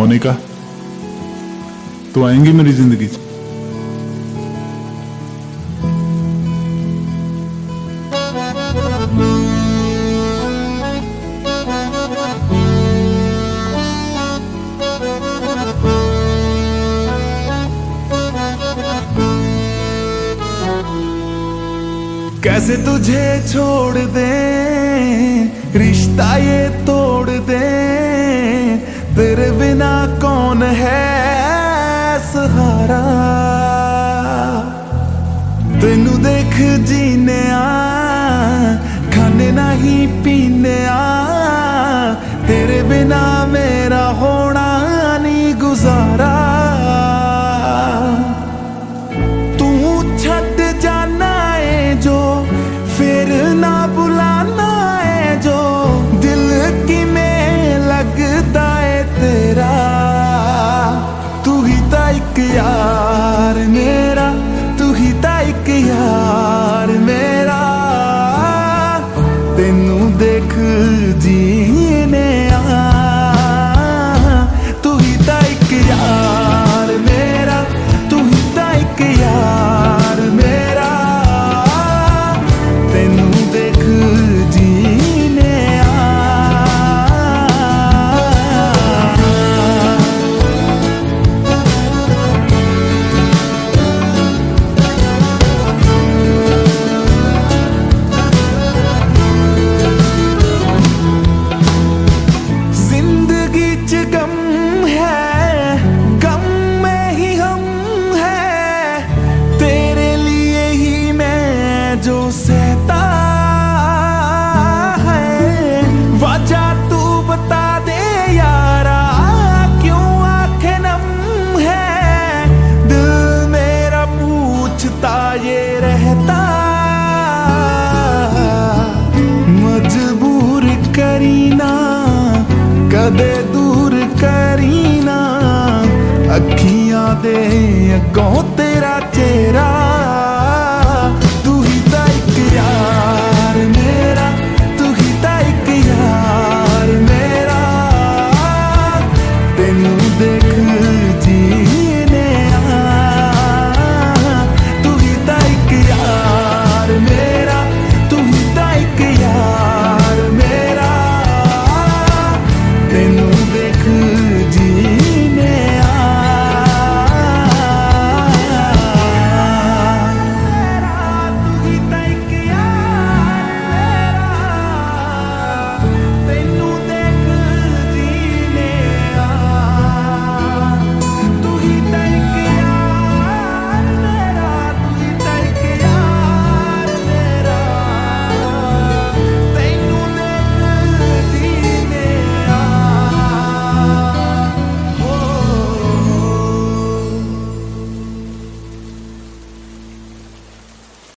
मोनिका तू आएँगी मेरी ज़िंदगी कैसे तुझे छोड़ दे? रिश्ता ये तोड़ दे? तेरे ਹੈ ਸਹਾਰਾ ਤੈਨੂੰ ਦੇਖ ਜੀਨਿਆ ਖਾਣੇ ਨਹੀਂ ਪੀਨਿਆ। ਤੇਰੇ ਬਿਨਾ ਮੇਰਾ ਹੋਣਾ ਨਹੀਂ ਗੁਜ਼ਾਰਾ। ਤੂੰ ਛੱਡ ਜਾਣਾ ਏ ਜੋ ਫਿਰ ਨਾ love जो सहता है। वजह तू बता दे यारा, क्यों आँखें नम है? दिल मेरा पूछता ये रहता। मजबूर करीना, कदे दूर करीना। अखियाँ दे, अगों तेरा चेहरा।